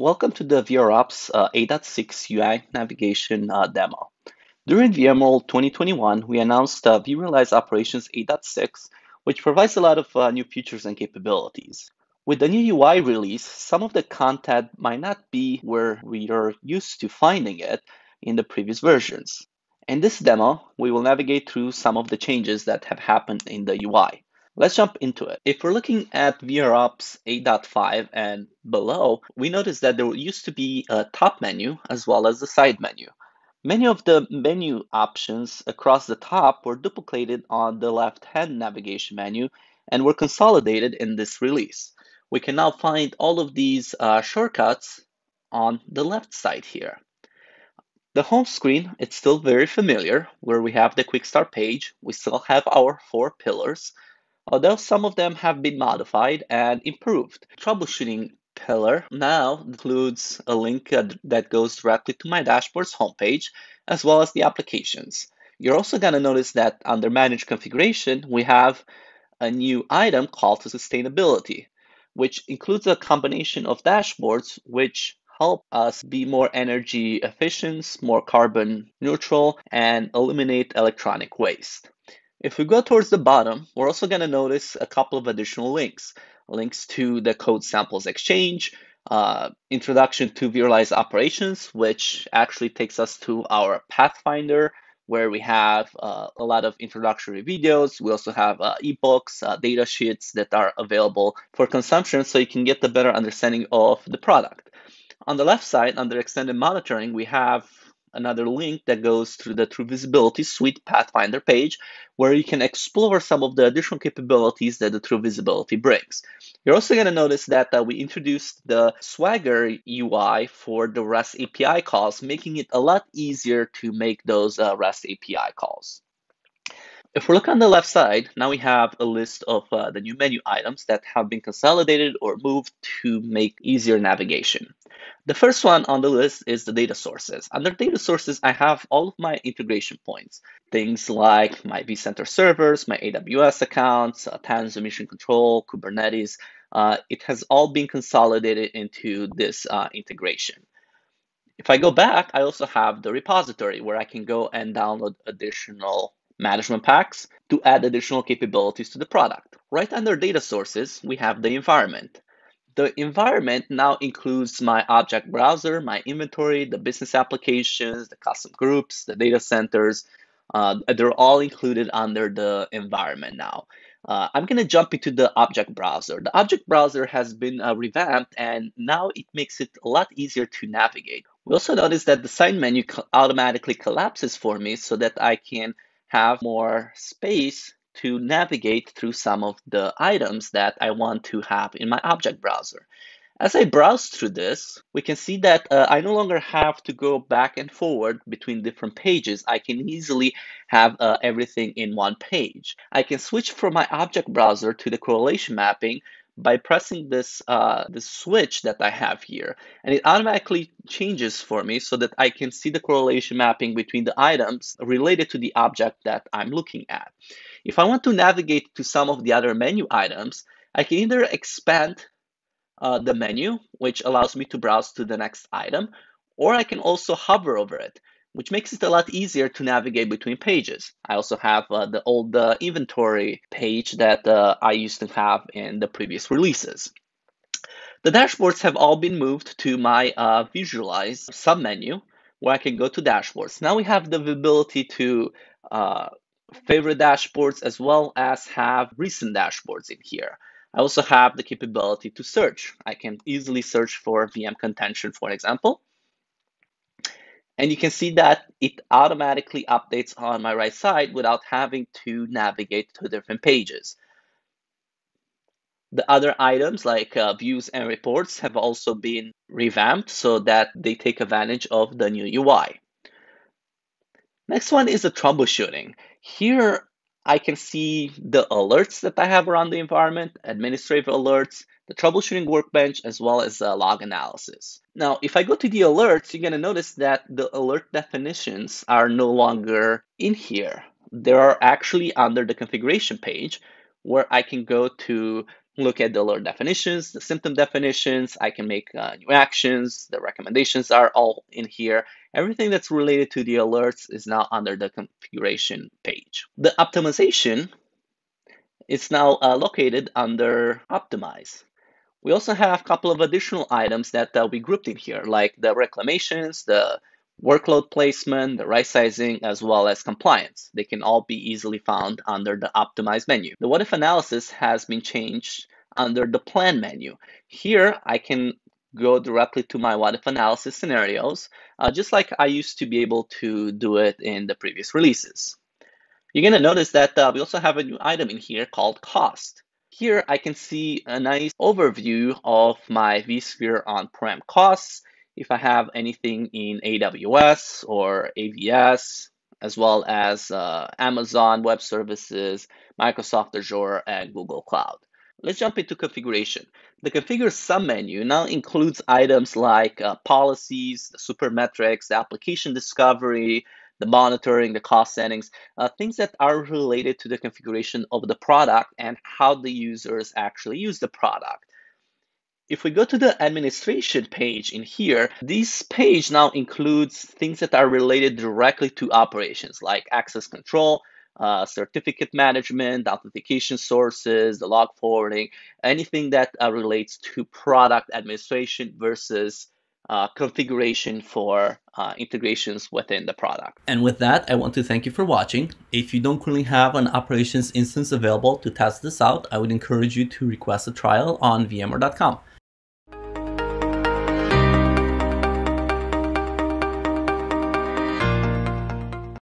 Welcome to the VROps uh, 8.6 UI navigation uh, demo. During VMworld 2021, we announced uh, vRealize Operations 8.6, which provides a lot of uh, new features and capabilities. With the new UI release, some of the content might not be where we are used to finding it in the previous versions. In this demo, we will navigate through some of the changes that have happened in the UI. Let's jump into it. If we're looking at VROps 8.5 and below, we notice that there used to be a top menu as well as a side menu. Many of the menu options across the top were duplicated on the left-hand navigation menu and were consolidated in this release. We can now find all of these uh, shortcuts on the left side here. The home screen, it's still very familiar, where we have the quick start page. We still have our four pillars although some of them have been modified and improved. Troubleshooting pillar now includes a link uh, that goes directly to my dashboard's homepage, as well as the applications. You're also going to notice that under Manage Configuration, we have a new item called Sustainability, which includes a combination of dashboards which help us be more energy efficient, more carbon neutral, and eliminate electronic waste. If we go towards the bottom, we're also going to notice a couple of additional links. Links to the Code Samples Exchange, uh, Introduction to vRealize Operations, which actually takes us to our Pathfinder, where we have uh, a lot of introductory videos. We also have uh, ebooks, uh, data sheets that are available for consumption so you can get a better understanding of the product. On the left side, under Extended Monitoring, we have another link that goes to the True Visibility Suite Pathfinder page, where you can explore some of the additional capabilities that the True Visibility brings. You're also going to notice that uh, we introduced the Swagger UI for the REST API calls, making it a lot easier to make those uh, REST API calls. If we look on the left side, now we have a list of uh, the new menu items that have been consolidated or moved to make easier navigation. The first one on the list is the data sources. Under data sources, I have all of my integration points. Things like my vCenter servers, my AWS accounts, uh, Tanzu Mission Control, Kubernetes. Uh, it has all been consolidated into this uh, integration. If I go back, I also have the repository where I can go and download additional management packs to add additional capabilities to the product. Right under data sources, we have the environment. The environment now includes my object browser, my inventory, the business applications, the custom groups, the data centers. Uh, they're all included under the environment now. Uh, I'm going to jump into the object browser. The object browser has been uh, revamped and now it makes it a lot easier to navigate. We also notice that the side menu automatically collapses for me so that I can have more space to navigate through some of the items that I want to have in my object browser. As I browse through this, we can see that uh, I no longer have to go back and forward between different pages. I can easily have uh, everything in one page. I can switch from my object browser to the correlation mapping by pressing this, uh, switch that I have here. And it automatically changes for me so that I can see the correlation mapping between the items related to the object that I'm looking at. If I want to navigate to some of the other menu items, I can either expand uh, the menu, which allows me to browse to the next item, or I can also hover over it, which makes it a lot easier to navigate between pages. I also have uh, the old uh, inventory page that uh, I used to have in the previous releases. The dashboards have all been moved to my uh, visualize submenu where I can go to dashboards. Now we have the ability to uh, favorite dashboards as well as have recent dashboards in here. I also have the capability to search. I can easily search for VM contention, for example. And you can see that it automatically updates on my right side without having to navigate to different pages. The other items like uh, views and reports have also been revamped so that they take advantage of the new UI. Next one is the troubleshooting. Here, I can see the alerts that I have around the environment, administrative alerts, the troubleshooting workbench, as well as log analysis. Now, if I go to the alerts, you're gonna notice that the alert definitions are no longer in here. They are actually under the configuration page where I can go to look at the alert definitions, the symptom definitions. I can make uh, new actions. The recommendations are all in here. Everything that's related to the alerts is now under the configuration page. The optimization is now uh, located under optimize. We also have a couple of additional items that will be grouped in here, like the reclamations, the workload placement, the right sizing, as well as compliance. They can all be easily found under the optimize menu. The what if analysis has been changed under the plan menu. Here, I can go directly to my what if analysis scenarios, uh, just like I used to be able to do it in the previous releases. You're going to notice that uh, we also have a new item in here called cost. Here I can see a nice overview of my vSphere on-prem costs if I have anything in AWS or AVS, as well as uh, Amazon Web Services, Microsoft Azure, and Google Cloud. Let's jump into configuration. The configure submenu now includes items like uh, policies, the super metrics, the application discovery, the monitoring, the cost settings, uh, things that are related to the configuration of the product and how the users actually use the product. If we go to the administration page in here, this page now includes things that are related directly to operations like access control, uh, certificate management, authentication sources, the log forwarding, anything that uh, relates to product administration versus uh, configuration for uh, integrations within the product. And with that, I want to thank you for watching. If you don't currently have an operations instance available to test this out, I would encourage you to request a trial on VMware.com.